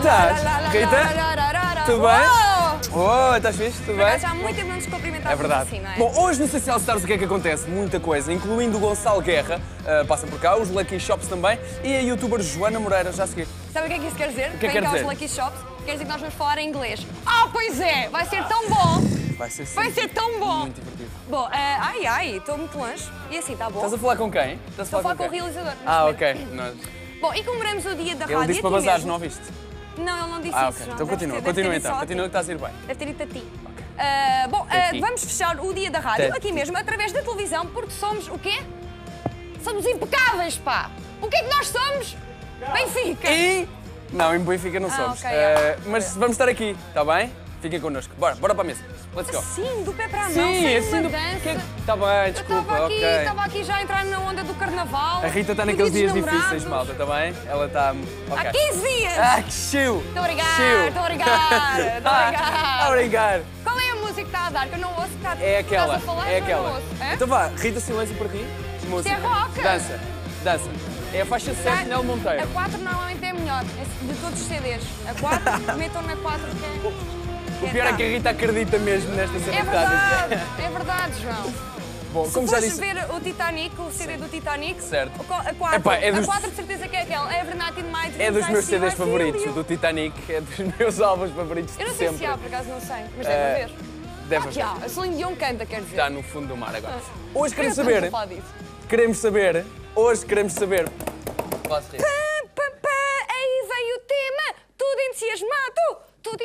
estás? Rita? Tudo bem? Oh, estás fixe? Tudo bem? acaso, há muito tempo não nos cumprimentávamos É verdade. assim, não é? Bom, hoje no Social Stars o que é que acontece? Muita coisa, incluindo o Gonçalo Guerra, ah, passa por cá, os Lucky Shops também, e a youtuber Joana Moreira, já a seguir. Sabe o que é que isso quer dizer? que é que Vem quer cá dizer? os Lucky Shops, quer dizer que nós vamos falar em inglês. Ah, pois é! Vai ser tão bom! Vai ser Vai ser tão bom! Muito divertido. Bom, ah, ai, ai, estou muito longe. E assim, está bom? Estás a falar com quem? Estás Estou a falar com o quem? realizador. Ah, ok. Nós- Bom, e comemoramos o dia da Ele rádio disse para mesmo. não ouviste? Não, ele não disse Ah, isso, ok. João. Então continua, ter- continua então. Continua que estás a ir bem. Deve ter dito a ti. Ah, bom, ah, ti. vamos fechar o dia da rádio aqui mesmo, através da televisão, porque somos o quê? Somos impecáveis, pá! O que é que nós somos? Benfica! E. Não, em Benfica não Ah, somos. ok, Eh, ah. mas vamos estar aqui, está bem? Fiquem connosco. Bora, bora para a mesa. Let's go. Sim, do pé para a mão, Sim, sem assim do. dança. Está bem, Eu desculpa, estava aqui, ok. estava aqui já a entrar na onda do carnaval. A Rita está naqueles dia dias dos difíceis, namorados. malta, está bem? Ela está. ok. Há 15 dias! Ah, que chill! Estou a brincar, estou a brincar, estou a brincar. Está a brincar. Qual é a música que está a dar? Que eu não ouço, que está, É aquela, estás a falar, é eu aquela. ouço. Hã? Então vá, Rita, silêncio para ti. Música. rock. Dança, dança. É a faixa 7 Nel Monteiro. A 4 normalmente é melhor, é de todos os CDs. A 4, metam na 4 que é. O pior é que a Rita acredita mesmo nesta cena É verdade, é verdade, João. Bom, Se como já disse. ver o Titanic, o CD do Titanic, Certo. a 4, Epá, é dos- a 4 de certeza que é aquela. Every Night in My É dos meus CDs favoritos, you. o do Titanic, é dos meus álbuns favoritos Eu de não sei sempre. se há, por acaso não sei, mas Eh, deve haver. Deve Ah, que há, haver. a Celine Dion canta, quer dizer. Está no fundo do mar agora. Hoje Eu queremos saber, queremos saber, hoje queremos saber. Posso rir?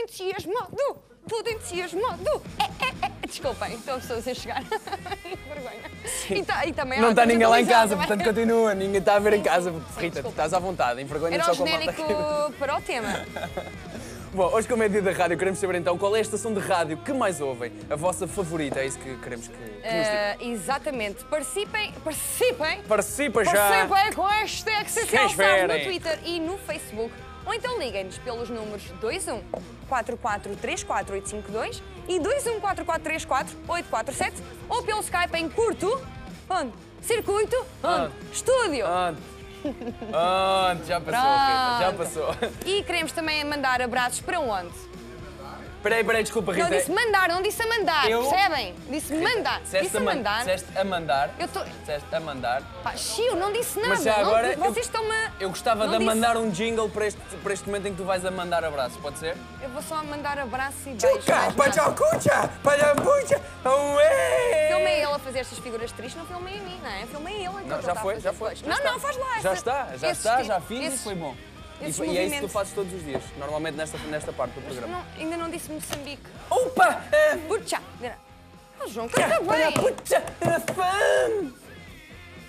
Entusiasmado, tudo entusiasmado. É, é, é. Desculpem, estão pessoas a chegar. Vergonha. E, ta- e também Não está ninguém lá em casa, também. portanto continua, ninguém está a ver em casa. sim, Rita, tu estás à vontade, envergonha só com a malta genérico aqui. para o tema. Bom, hoje como é dia da rádio, queremos saber então qual é a estação de rádio que mais ouvem, a vossa favorita, é isso que queremos que, que nos digam. Eh, exatamente. Participem, participem, Participa já! participem com a hashtag Stars no. Twitter e no Facebook. Ou então liguem-nos pelos números 21 44348852 e 21 44348847 ou pelo Skype em curto, onde? Circuito, onde? Onde? Estúdio. Onde? Onde? Já passou, Rita, já passou. E queremos também mandar abraços para onde? Peraí, peraí, desculpa, Não Rita. disse mandar, não disse a mandar, Eu- percebem? Disse mandar. Disse a, a man- mandar. disseste a mandar. Eu tô- Disseste a mandar. Pá, Chiu, não disse nada. Mas já não- agora. eu- vocês estão-me. Eu gostava não de disse- mandar um jingle para este, para este momento em que tu vais a mandar abraço, pode ser? Eu vou só mandar abraço e beijo. Chuca, mais nada. pachacucha, palhambucha, ué! Filmei ele a fazer estas figuras tristes, não filmei a mim, não é? Filmei ele. Não, já está a foi, fazer já foi. já Não, está. não, faz lá. Já essa- está, já está, já fiz e foi bom. E, esses e é isso que tu fazes todos os dias, normalmente nesta, nesta parte do programa. Não, ainda não disse Moçambique. Opa! é, Puxa! Oh, João, canta bem! É fã!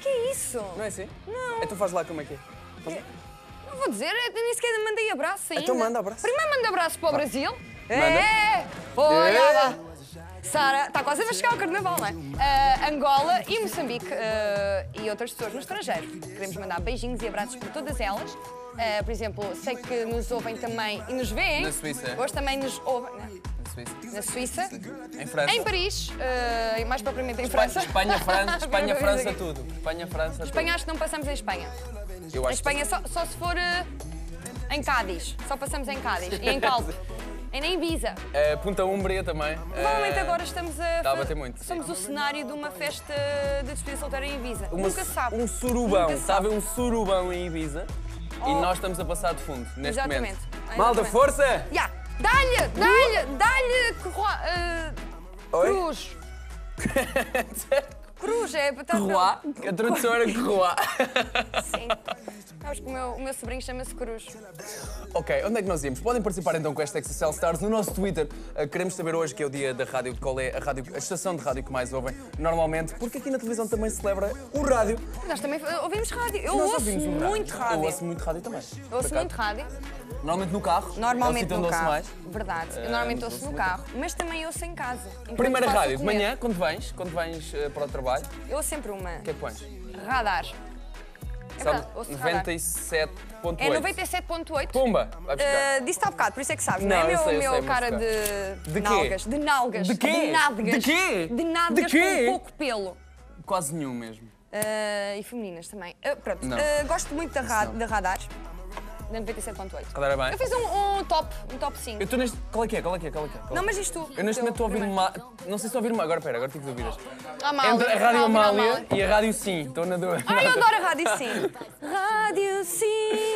Que é isso? Não é assim? Não. Então faz lá como é que é. Não vou dizer, eu nem sequer mandei abraço ainda. Então manda abraço. Primeiro manda abraço para o Brasil. Manda. É! Olha É. lá! Sara, está quase a chegar o carnaval, não é? Ah, Angola e Moçambique ah, e outras pessoas no estrangeiro. Queremos mandar beijinhos e abraços para todas elas. Ah, por exemplo, sei que nos ouvem também e nos veem. Na Suíça. Hoje também nos ouvem? Na Suíça. na Suíça. Em França. Em Paris, e mais propriamente em Espanha, França. Espanha, França, Espanha. França, tudo. Espanha, França, tudo. Espanha acho que não passamos em Espanha. Eu Em acho Espanha só, só se for eh, em Cádiz. Só passamos em Cádiz. E em Calpe. E na Ibiza. Eh, Punta Úmbria também. Provavelmente Eh, agora estamos a. está a bater muito, sim. Somos o cenário de uma festa de despedida solteira em Ibiza. uma- Nunca sabe. Um surubão. Nunca sabe. um surubão em Ibiza e Oh. nós estamos a passar de fundo neste Exatamente. momento. Malta, exatamente. força! Ya! Dá-lhe! Dá-lhe! Dá-lhe! eh, Oi? cruz! Cruz é para Croá? A tradução era Croá. Sim. Sabes que o meu, o meu sobrinho chama-se Cruz. ok, onde é que nós íamos? Podem participar então com a hashtag Social Stars no nosso Twitter. Uh, queremos saber hoje, que é o dia da rádio, qual é a, rádio, a estação de rádio que mais ouvem normalmente, porque aqui na televisão também se celebra o rádio. Nós também ouvimos rádio. Eu Nós ouço ouvimos o rádio. muito rádio. Eu ouço muito rádio também. Eu ouço muito rádio. Normalmente no carro. é o Normalmente sítio no carro. mais. Verdade. Eu normalmente ouço no carro, mas também ouço em casa. Primeira rádio, de manhã, quando vens, quando vens uh, para o trabalho, o Eu ouço sempre uma. que é que pões? Radar. É Sabe? verdade, ouço radar. 97.8. É 97.8. Pumba! Vai buscar. Uh, disse há bocado, por isso é que sabes, não, Não, é? eu Meu, sei, eu meu sei, cara de, De quê? nalgas. De nalgas. De quê? De nádegas. De quê? De nádegas De quê? com pouco pelo. Quase nenhum mesmo. Uh, e femininas também. Uh, pronto, gosto muito da, ra da radar. Na 97.8. Qual era bem? Eu fiz um, um top, um top 5. Eu estou neste. Qual é que é? Qual é que é? Qual é que é? Qual é? Não, mas isto tu. Eu neste momento estou a ouvir uma. Não sei se estou a ouvir uma. Agora, pera, agora tive dúvidas. Amália. Entre a Rádio Está a ouvir a Amália e a Rádio Sim. Estou na dúvida. Ai, eu adoro a Rádio Sim. Rádio Sim.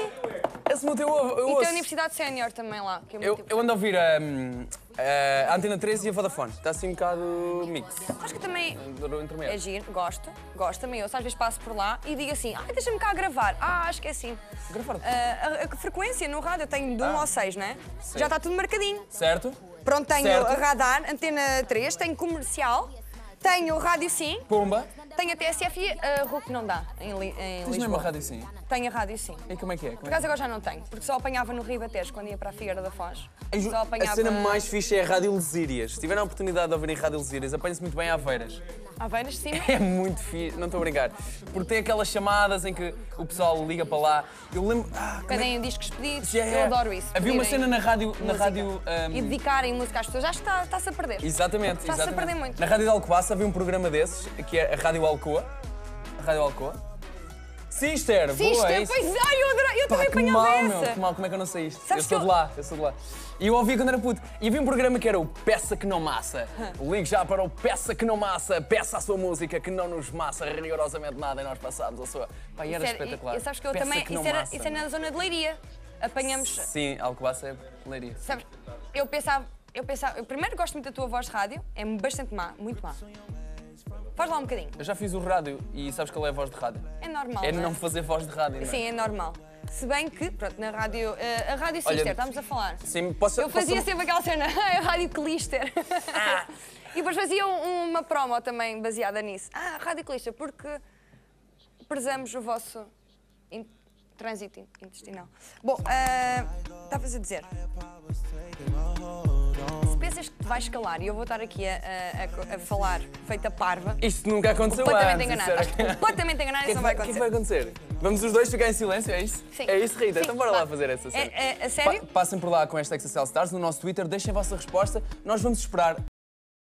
Motivo eu, eu E tem a ouço. Universidade Sénior também lá, que é Eu, eu ando a ouvir a, a, a Antena 13 e a Vodafone. Está assim um bocado mix. Acho que também Do é giro, gosto, gosto também. Eu às vezes passo por lá e digo assim, ai, deixa-me cá gravar. Ah, acho que é assim. Gravar. Ah, a, a frequência no rádio eu tenho de 1 Ah. ao 6, né? Sim. Já está tudo marcadinho. Certo? Pronto, tenho Certo. a radar, antena 3, tenho comercial, tenho rádio sim, Pumba. Tenho a TSF e a RUC não dá em, Li- em Tens mesmo a Lisboa. Rádio Sim. Tenho a rádio sim. E como é que é? Como Por é? acaso agora já não tenho, porque só apanhava no Ribatejo quando ia para a Figueira da Foz. é? Só apanhava A cena mais fixe é a Rádio Lesírias. Se tiverem a oportunidade de ouvirem Rádio Lesírias, apanha-se muito bem a Aveiras. Aveiras cima. É muito fixe, não estou a brincar. Porque tem aquelas chamadas em que o pessoal liga para lá. Eu lembro. Ah, é Pedem discos pedidos, é? eu adoro isso. Havia uma cena na rádio. Na rádio ahm, E dedicarem música às pessoas, acho que está- está-se a perder. Exatamente, Está-se a perder muito. Na Rádio de Alcobaça havia um programa desses, que é a Rádio Alcoa. Rádio Alcoa. Sister, isto boa, é, isso. pois ai, eu, adoro, eu Pá, também que apanhava mal, essa. meu, que mal, como é que eu não sei isto? Sabes eu sou que de eu- lá, eu sou de lá. E eu ouvia quando era puto. E havia um programa que era o Peça que não massa. Ligue já para o Peça que não massa, peça a sua música que não nos massa rigorosamente nada e nós passámos a sua. Pá, e era era- espetacular. e- sabes que eu Peça também. não isso, era, massa. isso é na zona de Leiria. Apanhamos. Sim, Alcobaça é leiria. Sabes, eu pensava. Eu pensava. Eu primeiro gosto muito da tua voz de rádio, é bastante má, muito má. Faz lá um bocadinho. Eu já fiz o rádio e sabes qual é a voz de rádio? É normal. É não é? não fazer voz de rádio, não é? Sim, é normal. Se bem que, pronto, na rádio. eh, a rádio Olha, Sister, estamos a falar. Sim, posso, Eu fazia posso... sempre aquela cena, a rádio Clister. Ah. e depois fazia um- uma promo também baseada nisso. Ah, rádio Clister, porque prezamos o vosso in- trânsito in- intestinal. Bom, ah, estavas a dizer. Pensas que te vais calar e eu vou estar aqui a, a- a- a falar feita parva, Isto nunca aconteceu completamente antes. enganado. Estás era- completamente enganado O que é isso não vai vai- o que é acontecer. vai acontecer? Vamos os dois ficar em silêncio, é isso? Sim. É isso, Rita? Sim, então bora vá. lá fazer essa cena. É- é- a sério? Pa- passem por lá com esta Excel Stars no nosso Twitter, deixem a vossa resposta. Nós vamos esperar